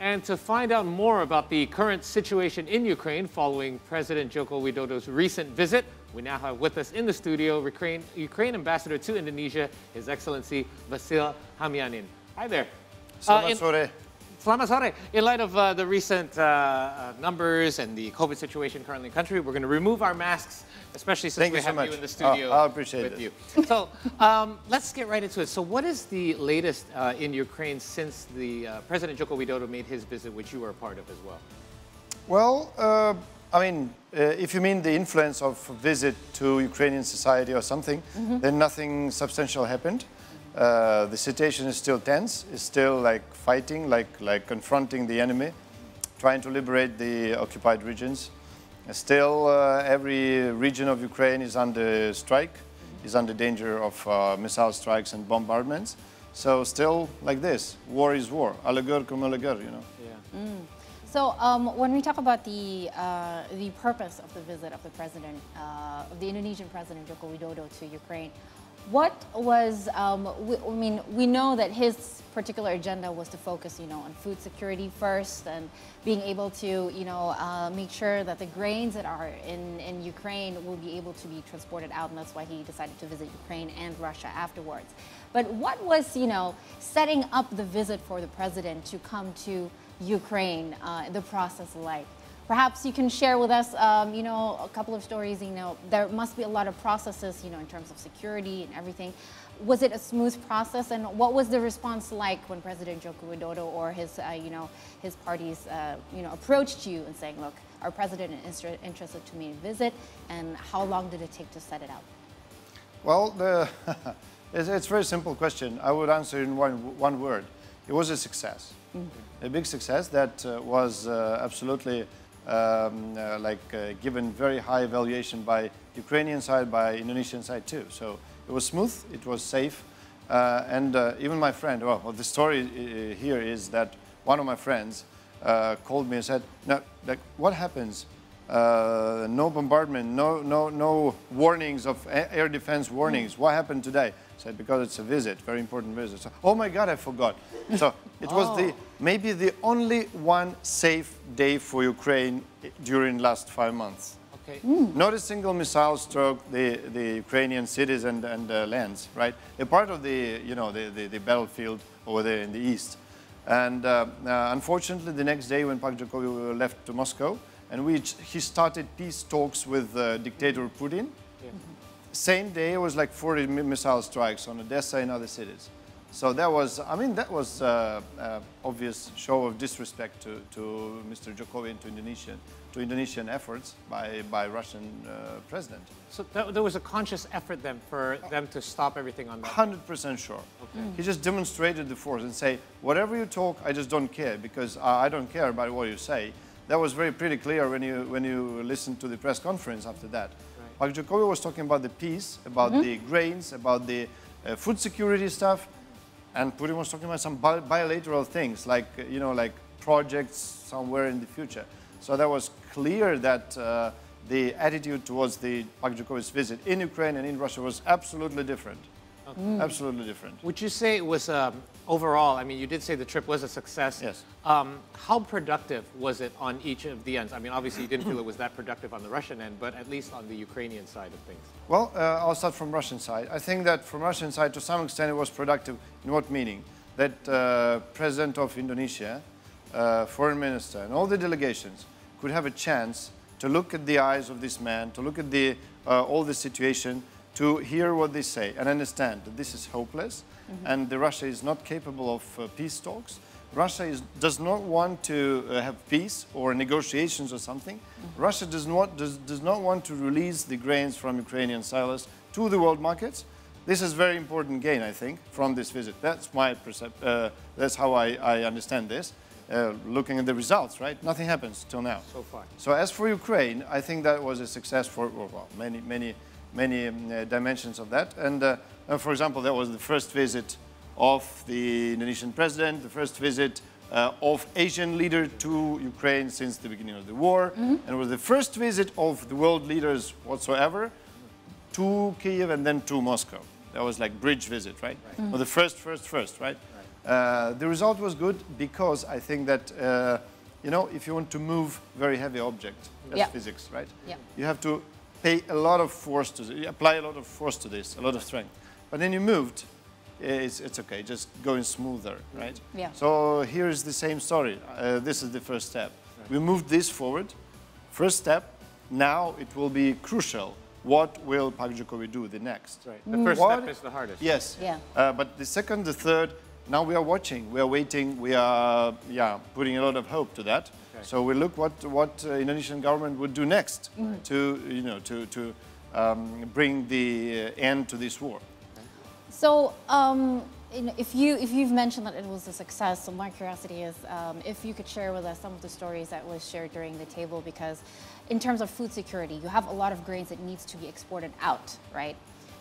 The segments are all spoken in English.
And to find out more about the current situation in Ukraine following President Joko Widodo's recent visit, we now have with us in the studio Ukraine, Ukraine Ambassador to Indonesia, His Excellency Vasyl Hamianin. Hi there. Uh, in. Selamat sore. In light of uh, the recent uh, uh, numbers and the COVID situation currently in the country, we're going to remove our masks, especially since Thank we you have so you in the studio oh, I appreciate with it. you. So um, let's get right into it. So what is the latest uh, in Ukraine since the uh, President Joko Widodo made his visit, which you were a part of as well? Well, uh, I mean, if you mean the influence of visit to Ukrainian society or something, mm -hmm. then nothing substantial happened. Uh, the situation is still tense, it's still like fighting, like, like confronting the enemy, trying to liberate the occupied regions. Still, uh, every region of Ukraine is under strike, is under danger of uh, missile strikes and bombardments. So still like this, war is war, alagur cum alagur, you know. Yeah. Mm. So um, when we talk about the uh, the purpose of the visit of the president, uh, of the Indonesian president Joko Widodo to Ukraine, what was, um, we, I mean, we know that his particular agenda was to focus, you know, on food security first and being able to, you know, uh, make sure that the grains that are in, in Ukraine will be able to be transported out, and that's why he decided to visit Ukraine and Russia afterwards. But what was, you know, setting up the visit for the president to come to Ukraine, uh, the process like? Perhaps you can share with us, um, you know, a couple of stories. You know, there must be a lot of processes, you know, in terms of security and everything. Was it a smooth process, and what was the response like when President Joko Widodo or his, uh, you know, his parties, uh, you know, approached you and saying, "Look, our president is interested to meet a visit," and how long did it take to set it up? Well, the, it's, it's, a very simple question. I would answer in one one word. It was a success, mm -hmm. a big success that uh, was uh, absolutely um, uh, like uh, given very high valuation by Ukrainian side, by Indonesian side too. So it was smooth, it was safe, uh, and uh, even my friend, well, well, the story uh, here is that one of my friends uh, called me and said, "Now, like, what happens? no bombardment, no, no, no warnings of air defense warnings. What happened today?" Said because it's a visit, very important visit. So, oh my God, I forgot. So it was the oh. maybe the only one safe day for Ukraine during last five months. Okay. Mm. Not a single missile struck the, the Ukrainian cities and, and uh, lands, right? A part of the, you know, the, the, the battlefield over there in the east. And uh, uh, unfortunately, the next day when Pak Jokowi left to Moscow, and we, he started peace talks with uh, dictator Putin, yeah. Same day, it was like 40 missile strikes on Odessa and other cities. So that was, I mean, that was uh, uh, obvious show of disrespect to, to Mr. Jokowi and to Indonesian, to Indonesian efforts by, by Russian uh, president. So that, there was a conscious effort then for them to stop everything on that? 100% sure. Okay. Mm. He just demonstrated the force and say, whatever you talk, I just don't care because I don't care about what you say. That was very pretty clear when you, when you listened to the press conference after that. Pak Jokowi was talking about the peace, about mm -hmm. the grains, about the uh, food security stuff, and Putin was talking about some bi bilateral things, like, uh, you know, like projects somewhere in the future. So that was clear that uh, the attitude towards the Pak visit in Ukraine and in Russia was absolutely different. Okay. Mm. Absolutely different. Would you say it was um, overall? I mean, you did say the trip was a success. Yes. Um, how productive was it on each of the ends? I mean, obviously you didn't feel it was that productive on the Russian end, but at least on the Ukrainian side of things. Well, uh, I'll start from Russian side. I think that from Russian side, to some extent, it was productive. In what meaning? That uh, President of Indonesia, uh, Foreign Minister, and all the delegations could have a chance to look at the eyes of this man, to look at the, uh, all the situation, to hear what they say and understand that this is hopeless mm -hmm. and Russia is not capable of uh, peace talks. Russia is, does not want to uh, have peace or negotiations or something. Mm -hmm. Russia does not, does, does not want to release the grains from Ukrainian silos to the world markets. This is very important gain, I think, from this visit. That's my percep- uh, that's how I, I understand this. Uh, looking at the results, right? Nothing happens till now. So far. So as for Ukraine, I think that was a success for well, many, many many um, uh, dimensions of that. And uh, for example, that was the first visit of the Indonesian president, the first visit uh, of Asian leader to Ukraine since the beginning of the war, mm -hmm. and it was the first visit of the world leaders whatsoever to Kyiv and then to Moscow. That was like bridge visit, right? right. Mm -hmm. Well, the first, first, first, right? right. Uh, the result was good because I think that, uh, you know, if you want to move very heavy object, that's Yeah. physics, right? Yeah. You have to pay a lot of force to you apply a lot of force to this, a lot of strength. But then you moved, it's, it's okay, just going smoother, right? Yeah. So here's the same story. Uh, this is the first step. We moved this forward. First step. Now it will be crucial. What will Pak Jokowi do the next? Right. The first What- step is the hardest. Yes. Yeah. Uh, but the second, the third, now we are watching, we are waiting, we are yeah putting a lot of hope to that. Okay. So we look what what uh, Indonesian government would do next to you know to to um, bring the uh, end to this war. So, um, if you if you've mentioned that it was a success, so my curiosity is um, if you could share with us some of the stories that was shared during the table, because in terms of food security, you have a lot of grains that needs to be exported out, right?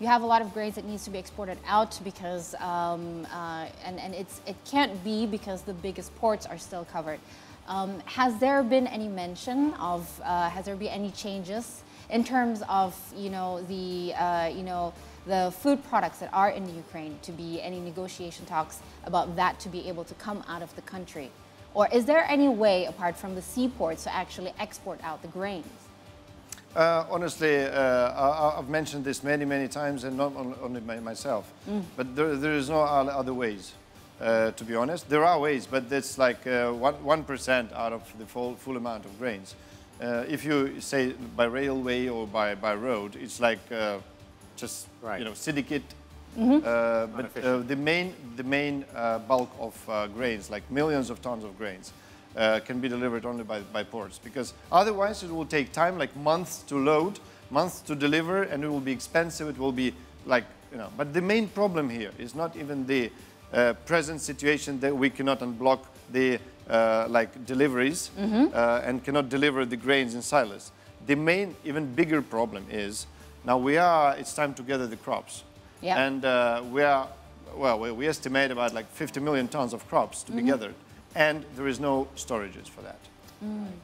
You have a lot of grains that needs to be exported out because, um, uh, and and it's it can't be because the biggest ports are still covered. Um, has there been any mention of? Uh, has there been any changes in terms of you know the uh, you know the food products that are in Ukraine to be any negotiation talks about that to be able to come out of the country? Or is there any way, apart from the seaports, to actually export out the grains? Uh, honestly, uh, I, I've mentioned this many, many times, and not on- only my, myself. But there, there is no other ways, uh, to be honest. There are ways, but it's like uh, one percent out of the full, full amount of grains. Uh, if you say by railway or by, by road, it's like uh, just Right. you know syndicate. Uh, but uh, the main the main uh, bulk of uh, grains, like millions of tons of grains, uh, can be delivered only by, by ports because otherwise it will take time, like months to load, months to deliver, and it will be expensive. It will be like you know. But the main problem here is not even the uh, present situation that we cannot unblock the uh, like deliveries uh, and cannot deliver the grains in silos. The main, even bigger problem is now we are. It's time to gather the crops. And uh, we are, well, we, we estimate about like 50 million tons of crops to be gathered, and there is no storages for that.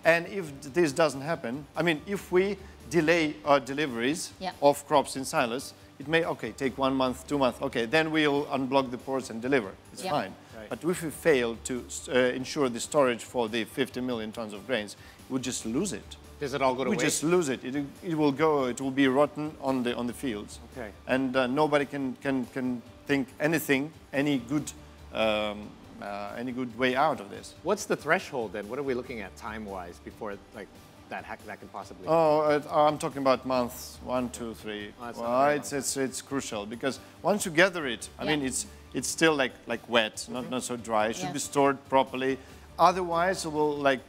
And if this doesn't happen, I mean, if we delay our deliveries Yeah. of crops in silos, it may, okay, take one month, two months, okay, then we'll unblock the ports and deliver. It's Yeah. fine. Right. But if we fail to uh, ensure the storage for the 50 million tons of grains, we'll just lose it. Does it all go to We waste? just lose it. it. It will go, it will be rotten on the, on the fields. Okay. And uh, nobody can, can, can think anything, any good, um, uh, any good way out of this. What's the threshold then? What are we looking at time-wise before like that ha- that can possibly? Oh, uh, I'm talking about months, one, two, three. Oh, well, it's, it's, it's crucial because once you gather it, I Yeah. mean, it's, it's still like, like wet, Mm-hmm. not, not so dry. It should Yeah. be stored properly. Otherwise, it will like,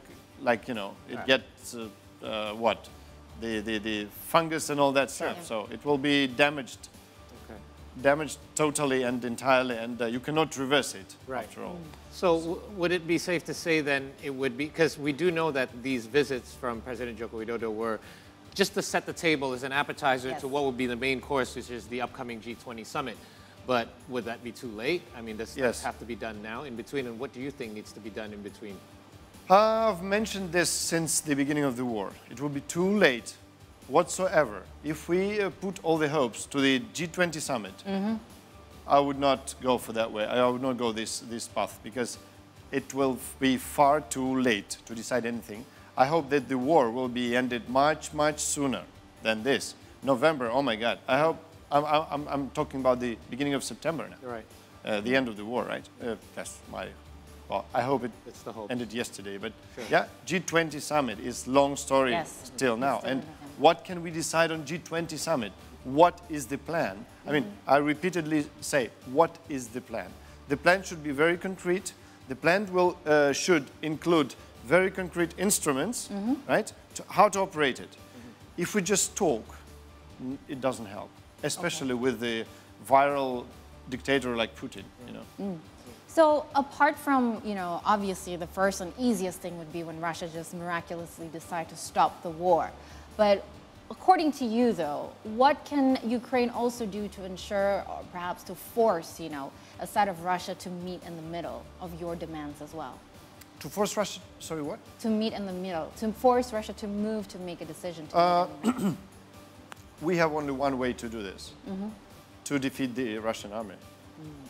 like you know, it Right. gets, uh, uh, what? The, the, the fungus and all that stuff. Yeah. So it will be damaged, Okay. Damaged totally and entirely, and uh, you cannot reverse it Right. after all. So w- would it be safe to say then it would be because we do know that these visits from President Joko Widodo were just to set the table as an appetizer Yes. to what would be the main course, which is the upcoming G20 summit. But would that be too late? I mean, does Yes. that have to be done now in between? And what do you think needs to be done in between? I've mentioned this since the beginning of the war. It will be too late whatsoever if we uh, put all the hopes to the G20 summit. I would not go for that way. I would not go this, this path because it will be far too late to decide anything. I hope that the war will be ended much, much sooner than this. November, oh my God. I hope, I'm, I'm, I'm talking about the beginning of September now Right. uh, the end of the war, right? Uh, that's my. Well, I hope it It's the hope. ended yesterday, but Sure. yeah, G20 summit is long story Yes. still now. Still and not happening. What can we decide on G20 summit? What is the plan? I mean, I repeatedly say, what is the plan? The plan should be very concrete. The plan will uh, should include very concrete instruments, right? To how to operate it. If we just talk, it doesn't help, especially with the viral dictator like Putin. You know. So apart from, you know, obviously the first and easiest thing would be when Russia just miraculously decide to stop the war. But according to you though, what can Ukraine also do to ensure or perhaps to force, you know, a side of Russia to meet in the middle of your demands as well? To force Russia, sorry, what? To meet in the middle, to force Russia to move to make a decision to Uh, meet in the middle. We have only one way to do this to defeat the Russian army,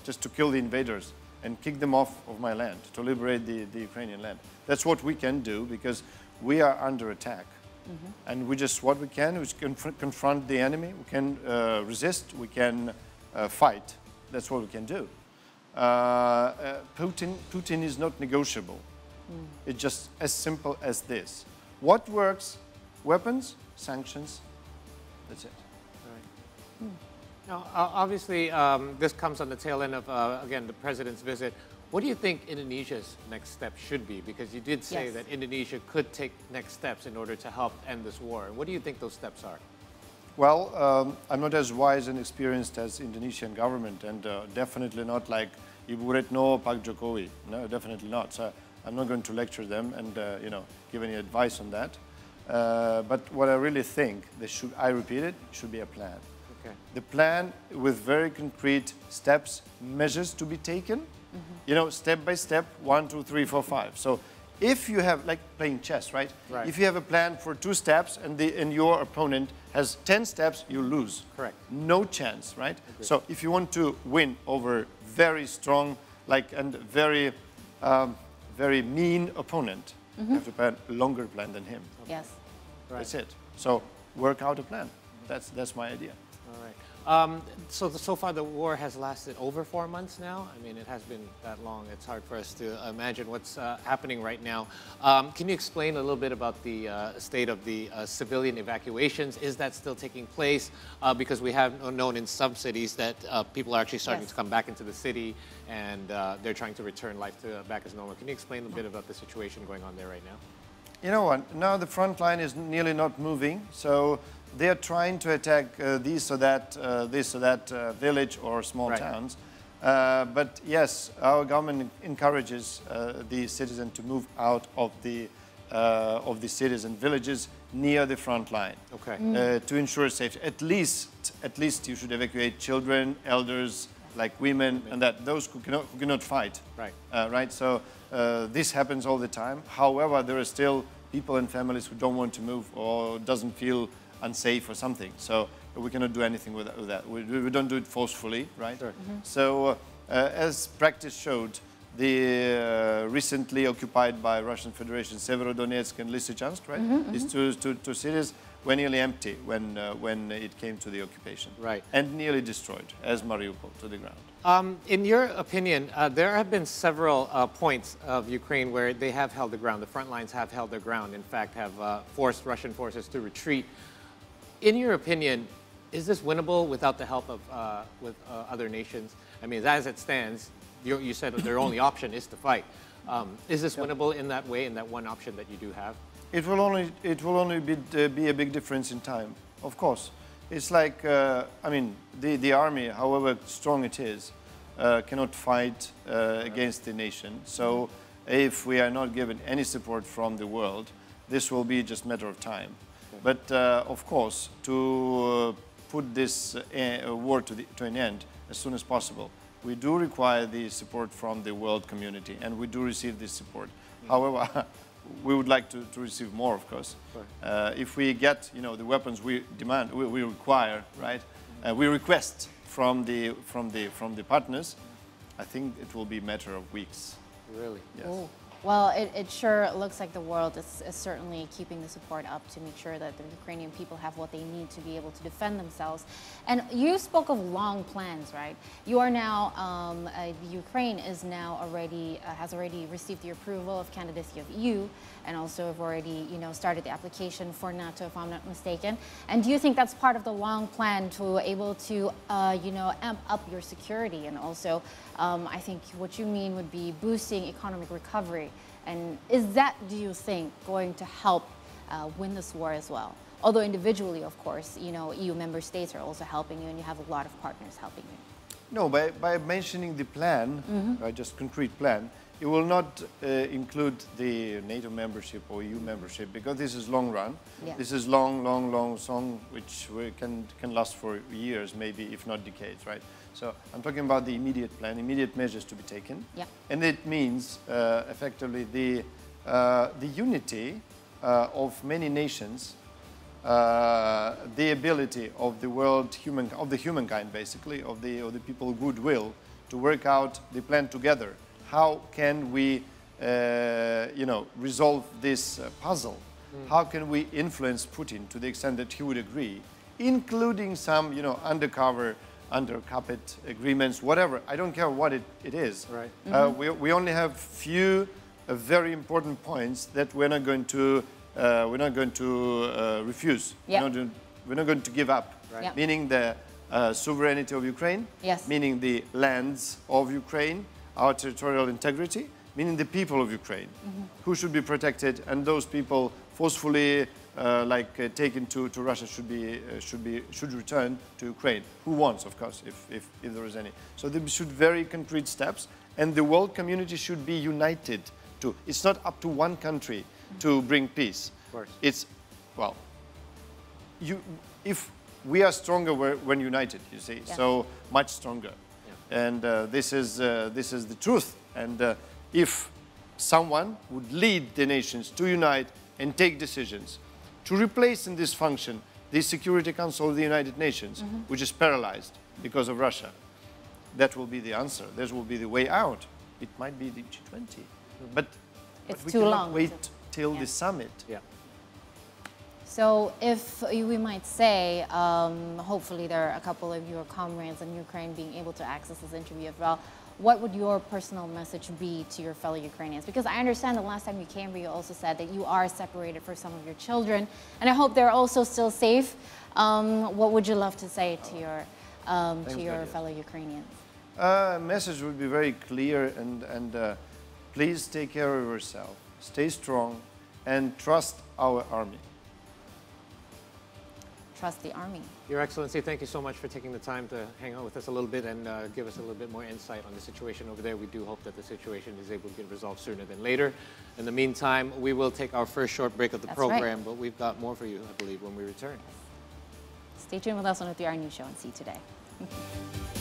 just to kill the invaders. and kick them off of my land to liberate the, the Ukrainian land. That's what we can do because we are under attack. And we just, what we can is conf- confront the enemy, we can uh, resist, we can uh, fight. That's what we can do. Uh, uh, Putin, Putin is not negotiable. It's just as simple as this. What works? Weapons, sanctions. That's it. Now, obviously, um, this comes on the tail end of, uh, again, the president's visit. What do you think Indonesia's next step should be? Because you did say Yes. that Indonesia could take next steps in order to help end this war. What do you think those steps are? Well, um, I'm not as wise and experienced as Indonesian government, and uh, definitely not like Ibu Retno, Pak Jokowi. No, definitely not. So I'm not going to lecture them and uh, you know give any advice on that. Uh, but what I really think, there should, I repeat it, should be a plan. Okay. The plan with very concrete steps, measures to be taken. You know, step by step, one, two, three, four, five. So if you have, like playing chess, right? Right. If you have a plan for two steps and, the, and your opponent has 10 steps, you lose. Correct. No chance, right? So if you want to win over very strong, like, and very, um, very mean opponent, you have to plan a longer plan than him. Yes. That's it. So work out a plan. That's, that's my idea. All right. Um, so, so far, the war has lasted over four months now. I mean, it has been that long. It's hard for us to imagine what's uh, happening right now. Um, can you explain a little bit about the uh, state of the uh, civilian evacuations? Is that still taking place? Uh, because we have known in some cities that uh, people are actually starting Yes. to come back into the city and uh, they're trying to return life to back as normal. Can you explain a bit about the situation going on there right now? You know what? Now the front line is nearly not moving, so they are trying to attack uh, this or that, uh, this or that uh, village or small Right. towns. Uh, but yes, our government encourages uh, the citizen to move out of the uh, of the cities and villages near the front line Okay. uh, to ensure safety. At least, at least you should evacuate children, elders, like women, and that those who cannot, who cannot fight. Right. Uh, right. So uh, this happens all the time. However, there are still people and families who don't want to move or doesn't feel unsafe or something. So we cannot do anything with that. With that. We, we don't do it forcefully, right? Sure. So uh, as practice showed, the uh, recently occupied by Russian Federation Severodonetsk and Lysychansk, right? These two, two, two cities were nearly empty when, uh, when it came to the occupation. Right. And nearly destroyed, as Mariupol, to the ground. Um, in your opinion, uh, there have been several uh, points of Ukraine where they have held the ground. The front lines have held their ground. In fact, have uh, forced Russian forces to retreat. In your opinion, is this winnable without the help of uh, with uh, other nations? I mean, as it stands, you, you said their only option is to fight. Um, is this winnable in that way, in that one option that you do have? It will only, it will only be, uh, be a big difference in time, of course. It's like, uh, I mean, the, the army, however strong it is, uh, cannot fight uh, against the nation. So if we are not given any support from the world, this will be just a matter of time. But uh, of course, to uh, put this uh, war to, the, to an end as soon as possible, we do require the support from the world community, and we do receive this support. However, we would like to, to receive more, of course. Uh, if we get, you know, the weapons we demand, we, we require, right? Uh, we request from the from the from the partners. I think it will be a matter of weeks. Really? Yes. Ooh. Well, it, it sure looks like the world is, is certainly keeping the support up to make sure that the Ukrainian people have what they need to be able to defend themselves. And you spoke of long plans, right? You are now, um, uh, Ukraine is now already, uh, has already received the approval of candidacy of EU and also have already, you know, started the application for NATO, if I'm not mistaken. And do you think that's part of the long plan to able to, uh, you know, amp up your security and also, um, I think what you mean would be boosting economic recovery. And is that, do you think, going to help uh, win this war as well? Although individually, of course, you know, EU member states are also helping you and you have a lot of partners helping you. No, by, by mentioning the plan, uh, just concrete plan, it will not uh, include the NATO membership or EU membership because this is long run. Yeah. This is long, long, long song which we can can last for years, maybe if not decades, right? So I'm talking about the immediate plan, immediate measures to be taken, Yeah. and it means uh, effectively the uh, the unity uh, of many nations uh, the ability of the world human of the humankind basically of the of the people goodwill to work out the plan together. How can we, uh, you know, resolve this uh, puzzle? How can we influence Putin to the extent that he would agree, including some, you know, undercover, under carpet agreements, whatever. I don't care what it, it is. Right. Uh, we, we only have few uh, very important points that we're not going to, uh, we're not going to uh, refuse. Yeah. We're, not, doing- we're not going to give up. Right. Yeah. Meaning the uh, sovereignty of Ukraine. Yes. Meaning the lands of Ukraine, our territorial integrity. Meaning the people of Ukraine, who should be protected, and those people forcefully, uh, like uh, taken to, to Russia, should be uh, should be should return to Ukraine. Who wants, of course, if, if, if there is any. So there should very concrete steps, and the world community should be united. To it's not up to one country to bring peace. Of course. It's well, you, if we are stronger when when united, you see, Yeah. so much stronger. And uh, this, is, uh, this is the truth. And uh, if someone would lead the nations to unite and take decisions to replace in this function the Security Council of the United Nations, Mm-hmm. which is paralyzed because of Russia, that will be the answer. This will be the way out. It might be the G20. But, but It's we too cannot long wait to- till yeah. the summit. Yeah. So if we might say, um, hopefully there are a couple of your comrades in Ukraine being able to access this interview as well, what would your personal message be to your fellow Ukrainians? Because I understand the last time you came here, you also said that you are separated from some of your children, and I hope they're also still safe. Um, what would you love to say to your, um, to your fellow Ukrainians? Uh, message would be very clear and, and uh, please take care of yourself, stay strong, and trust our army. Trust the army. Your Excellency, thank you so much for taking the time to hang out with us a little bit and uh, give us a little bit more insight on the situation over there. We do hope that the situation is able to get resolved sooner than later. In the meantime, we will take our first short break of the That's right. program, but we've got more for you, I believe, when we return. Stay tuned with us on the 3R News Show and see you today.